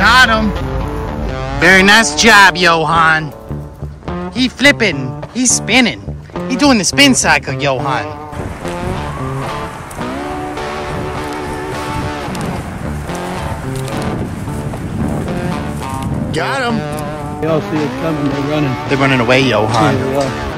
Got him. Very nice job, Johan. He flipping. He's spinning. He doing the spin cycle, Johan. Got him. They all see it coming, they're running. They're running away, Johan. Uh,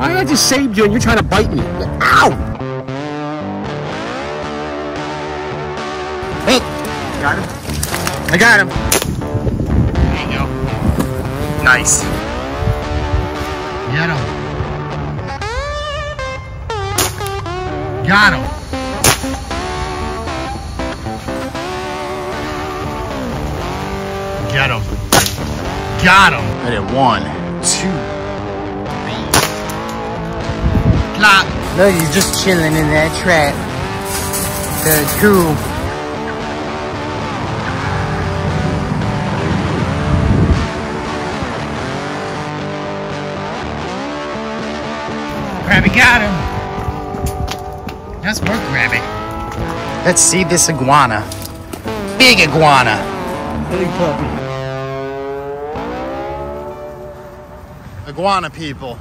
I I just saved you and you're trying to bite me. Ow! Hey, Got him? I got him. There you go. Nice. Get him. Got him. Get him. Got him. I did one, Plop. Look, he's just chilling in that trap. Good, cool. Grabby got him. That's work, Grabby. Let's see this iguana. Big iguana. Big puppy. Iguana people.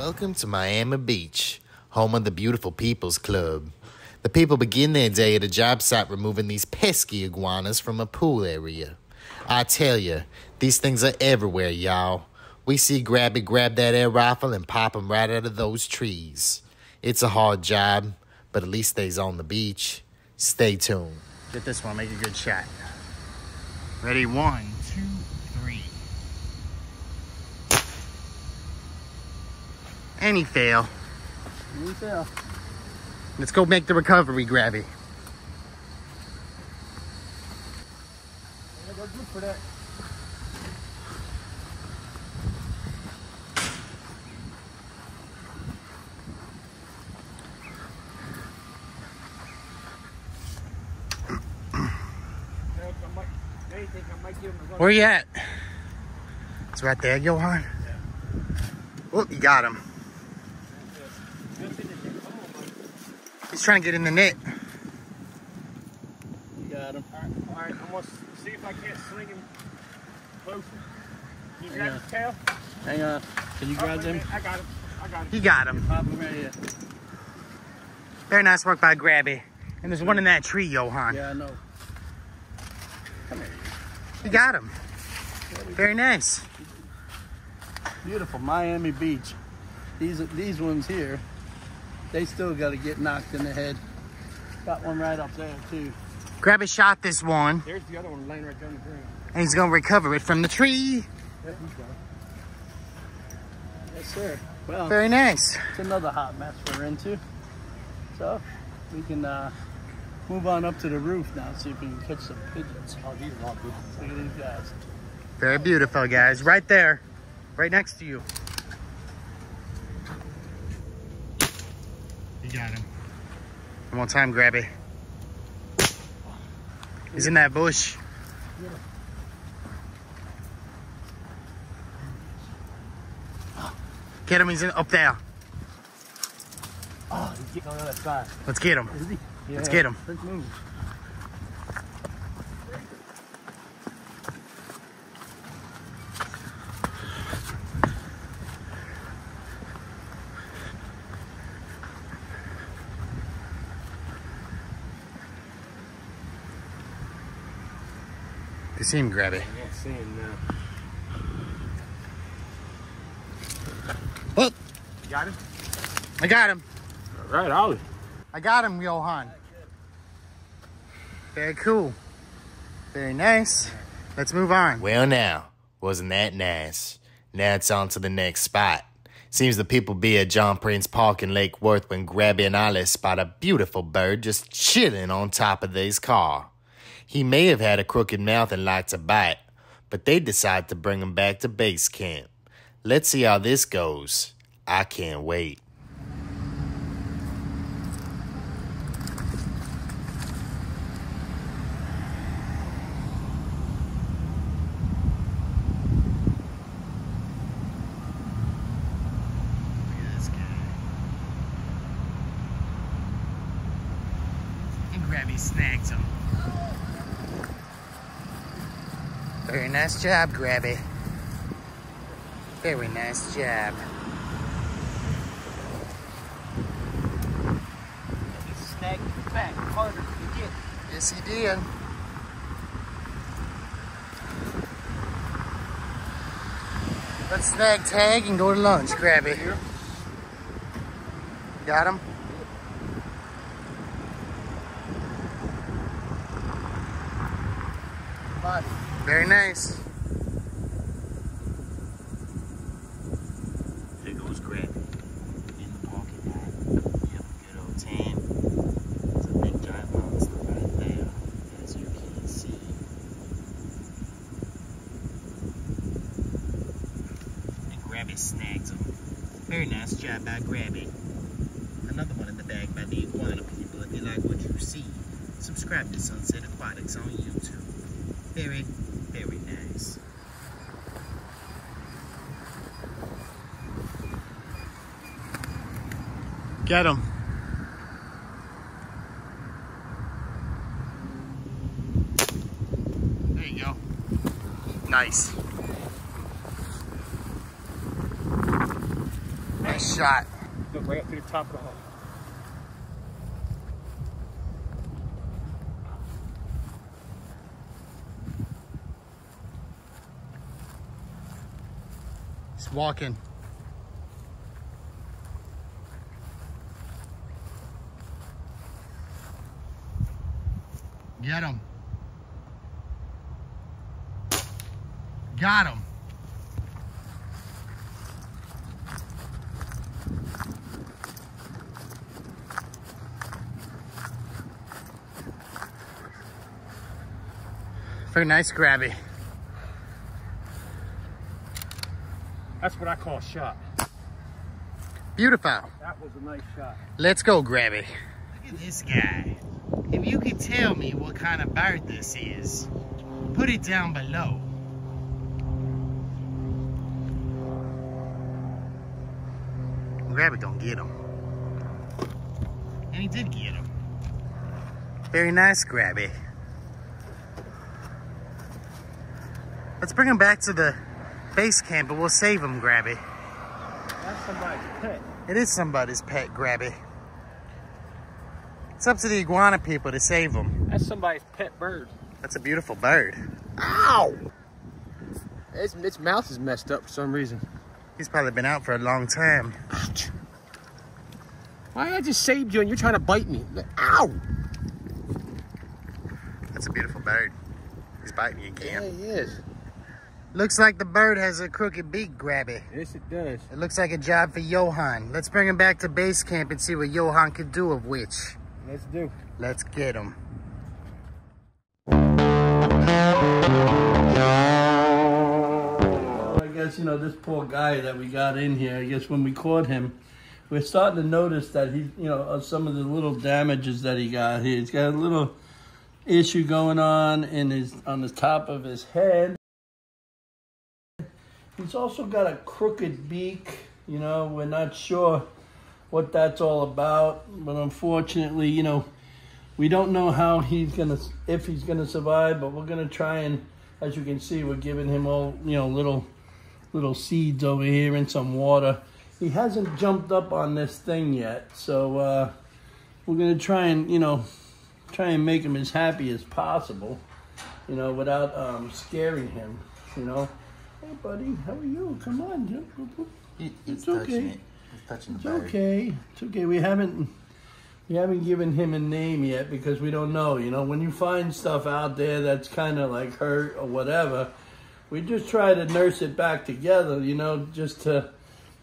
Welcome to Miami Beach, home of the Beautiful People's Club. The people begin their day at a job site removing these pesky iguanas from a pool area. I tell you, these things are everywhere, y'all. We see Grabby grab that air rifle and pop 'em right out of those trees. It's a hard job, but at least they's on the beach. Stay tuned. Get this one, make a good shot. Ready, one, two, three. He fail. You tell. Let's go make the recovery, Grabby. I got good for that. Where you at? It's right there, Johan. Oh, you got him. He's trying to get in the net. You got him. All right, I'm gonna see if I can't swing him closer. Can you Yeah. grab his tail? Hang on. Can you Oh, grab wait a them? minute, I got him. I got him. He got him. Pop them right here. Very nice work by Grabby. And there's one in that tree, Johan. Yeah, I know. Come here. You got him. Very nice. Beautiful Miami Beach. These these ones here, they still got to get knocked in the head. Got one right up there too. Grab a shot this one, There's the other one laying right down the ground. and he's gonna recover it from the tree. Yep, he's got. Yes, sir. Well, Very nice. it's another hot mess we're into. So we can uh, move on up to the roof now and see if we can catch some pigeons. Oh, these are all good. Look at these guys. Very beautiful, guys. Right there. Right next to you. You got him. One more time, Grabby. He's in that bush. Get him, he's in, up there. Oh, he's getting on the other side. Let's get him. Is he? Let's get him. Let's move. See him, Grabby. I can't see him now. Oh, You got him? I got him. All right, Ollie. I got him, Johan. Very cool. Very nice. Let's move on. Well, now, wasn't that nice? Now it's on to the next spot. Seems the people be at John Prince Park in Lake Worth when Grabby and Ollie spot a beautiful bird just chilling on top of this car. He may have had a crooked mouth and lots of bite, but they decide to bring him back to base camp. Let's see how this goes. I can't wait. grab his snacks on. Very nice job, Grabby. Very nice job. He snagged back harder to get. Yes, he did. Let's snag tag and go to lunch, Grabby. Got him? But Very nice. There goes Grabby in the parking lot. Have a good old time. There's a big giant monster right there, as you can see. And Grabby snags him. Very nice job by Grabby. Another one in the bag by the iguana people. If you like what you see, subscribe to Sunset Aquatics on YouTube. Very, very nice. Get him. There you go. Nice. Nice shot. Look right up to the top of the hole. He's walking. Get him. Got him. Very nice, Grabby. That's what I call a shot. Beautiful. That was a nice shot. Let's go, Grabby. Look at this guy. If you could tell me what kind of bird this is, put it down below. Grabby don't get him. And he did get him. Very nice, Grabby. Let's bring him back to the base camp, but we'll save him, Grabby. That's somebody's pet. It is somebody's pet, Grabby. It's up to the iguana people to save them. That's somebody's pet bird. That's a beautiful bird. Ow! Its, its mouth is messed up for some reason. He's probably been out for a long time. Ouch. Why I just saved you and you're trying to bite me? Ow! That's a beautiful bird. He's biting you Yeah, again. he is. Looks like the bird has a crooked beak, Grabby. Yes, it does. It looks like a job for Johan. Let's bring him back to base camp and see what Johan could do of which. Let's do. Let's get him. I guess, you know, this poor guy that we got in here, I guess when we caught him, we're starting to notice that he, you know, some of the little damages that he got here. He's got a little issue going on in his on the top of his head. He's also got a crooked beak. You know, we're not sure what that's all about, but unfortunately, you know, we don't know how he's gonna if he's gonna survive. But we're gonna try and, as you can see, we're giving him all you know little little seeds over here and some water. He hasn't jumped up on this thing yet, so uh, we're gonna try and you know try and make him as happy as possible, you know, without um, scaring him. You know, hey buddy, how are you? Come on, jump. It's okay. He's touching It's okay. It's okay. We haven't we haven't given him a name yet because we don't know. You know, when you find stuff out there that's kind of like hurt or whatever, we just try to nurse it back together. You know, just to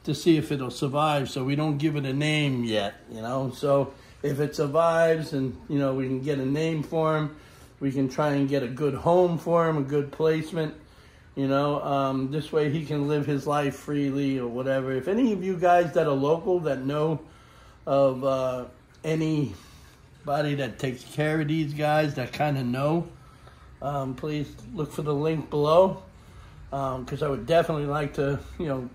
to see if it'll survive. So we don't give it a name yet. You know, so if it survives and you know we can get a name for him, we can try and get a good home for him, a good placement. You know, um, this way he can live his life freely or whatever. If any of you guys that are local that know of uh, anybody that takes care of these guys that kind of know, um, please look for the link below. Because I would definitely like to, you know,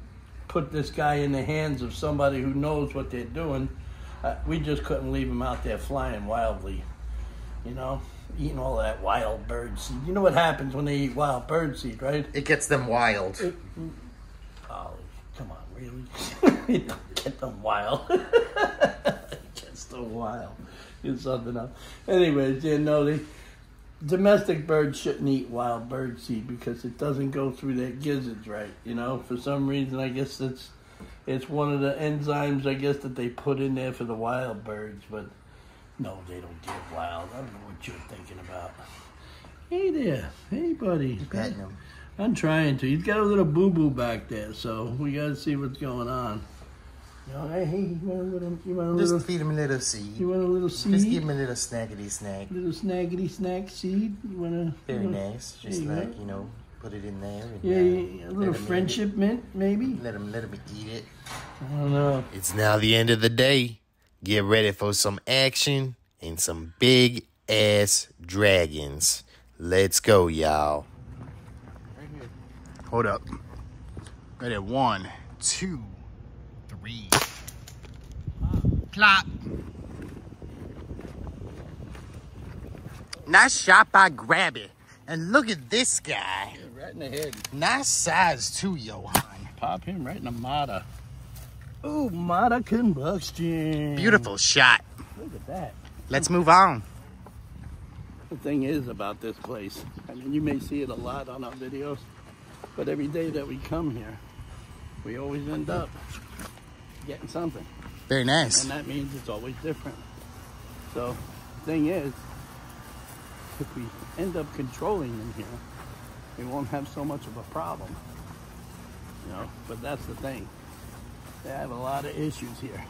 put this guy in the hands of somebody who knows what they're doing. Uh, we just couldn't leave him out there flying wildly. You know, eating all that wild bird seed. You know what happens when they eat wild bird seed, right? It gets them wild. Oh, come on, really? you don't get them wild. it gets them wild. It's something else. Anyways, you know, the domestic birds shouldn't eat wild bird seed because it doesn't go through their gizzards right. You know, for some reason, I guess it's it's one of the enzymes I guess that they put in there for the wild birds, but no, they don't get wild. I don't know what you're thinking about. Hey there, hey buddy. Petting. I'm trying to. He's got a little boo boo back there, so we gotta see what's going on. You know, hey, hey, you want a little, you want a little, Just feed them a little seed. you want a little seed? Just give seed, them a little snackety snack. little snaggity snack seed. You wanna? Very you wanna- nice. Just you like, go. you know, put it in there. And, Yeah, uh, yeah, yeah, a let little 'em eat friendship mint, maybe. Let them, let them eat it. I don't know. It's now the end of the day. Get ready for some action and some big ass dragons. Let's go, y'all. Hold up. Right at one, two, three. Plop. Nice shot by Grabby. And look at this guy. Right in the head. Nice size too, Johan. Pop him right in the Mata. Oh, Mata combustion. Beautiful shot. Look at that. Let's move on. The thing is about this place, I mean, you may see it a lot on our videos, but every day that we come here, we always end up getting something. Very nice. And that means it's always different. So, the thing is, if we end up controlling them here, we won't have so much of a problem. You know, but that's the thing. They have a lot of issues here.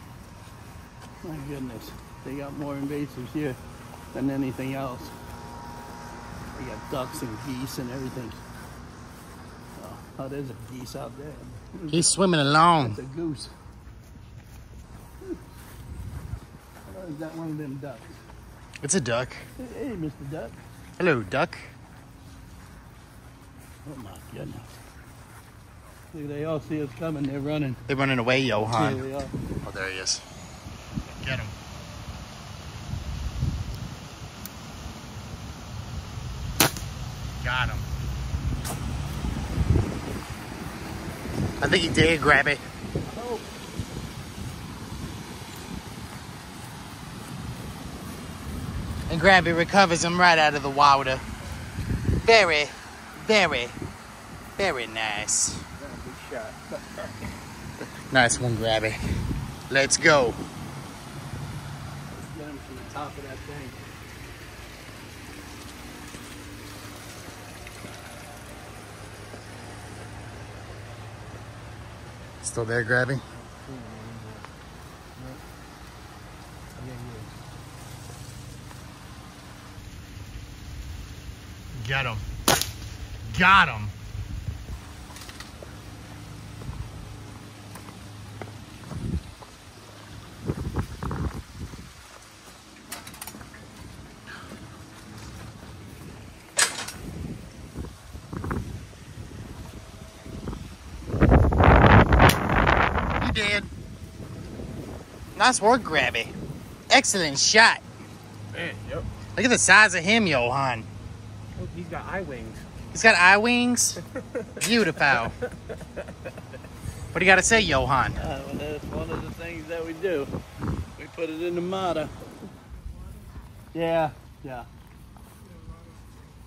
My goodness, they got more invasives here than anything else. They got ducks and geese and everything. Oh, oh there's a geese out there. He's swimming along. It's a goose. Is that one of them ducks? It's a duck. Hey, Mr. Duck. Hello, duck. Oh my goodness. Look, they all see us coming. They're running. They're running away, Here Johan. they are. Oh, there he is. Get him. Got him. I think he did grab it. Oh, And Grabby recovers him right out of the water. Very, very, very nice. Good shot. Nice one, Grabby. Let's go. Let's get him from the top of that thing. Still there, Grabby? Get him. Got him. You did. Nice work, Grabby. Excellent shot. Man, yep. Look at the size of him, Johan. Oh, he's got eye wings. He's got eye wings. Beautiful. What do you got to say, Johan? Uh, well, that's one of the things that we do. We put it in the Mata. Yeah, yeah.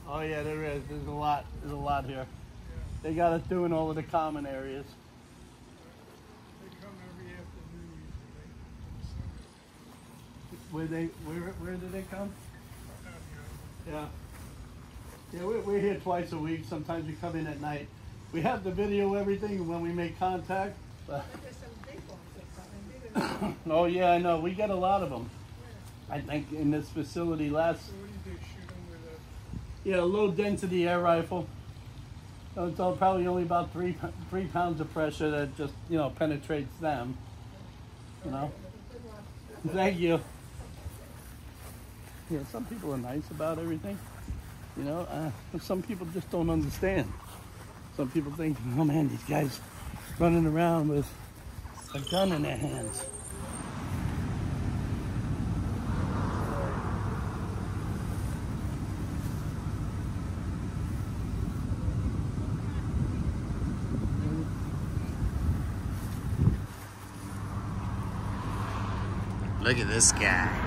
Oh yeah, there is. There's a lot. There's a lot here. They got us doing all of the common areas. Where they where where do they come? Yeah. Yeah, we're, we're here twice a week. Sometimes we come in at night. We have the video everything when we make contact. But oh yeah, I know. We get a lot of them. I think in this facility last. Yeah, a low density air rifle. So it's all probably only about three three pounds of pressure that just you know penetrates them. You know. Thank you you know, some people are nice about everything. You know, uh, some people just don't understand. Some people think, oh man, these guys running around with a gun in their hands. Look at this guy.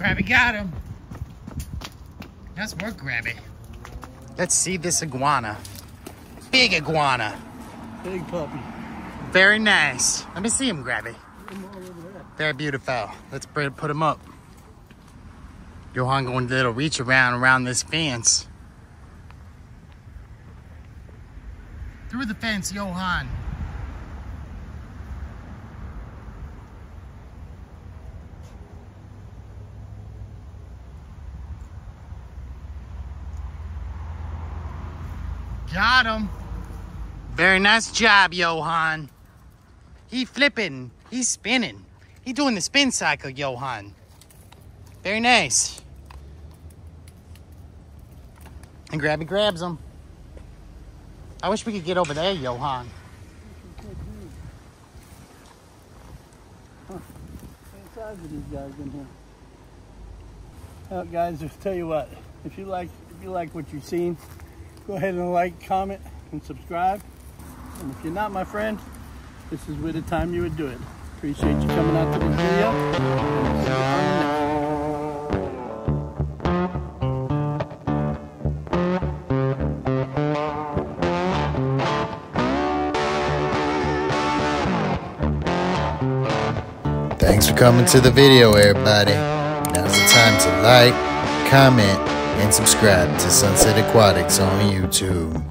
Grabby got him. That's more Grabby. Let's see this iguana. Big iguana. Big puppy. Very nice. Let me see him, Grabby. Very beautiful. Let's put put him up. Johan going to little reach around around this fence. Through the fence, Johan. Got him. Very nice job, Johan. He flipping. He's spinning. He doing the spin cycle, Johan. Very nice. And Grabby grabs him. I wish we could get over there, Johan. Same size of these guys in here. Well, guys, just tell you what. If you like, if you like what you've seen, go ahead and like, comment, and subscribe. And if you're not my friend, this is where the time you would do it. Appreciate you coming out to video. the next. Thanks for coming to the video, everybody. Now's the time to like, comment, and subscribe to Sunset Aquatics on YouTube.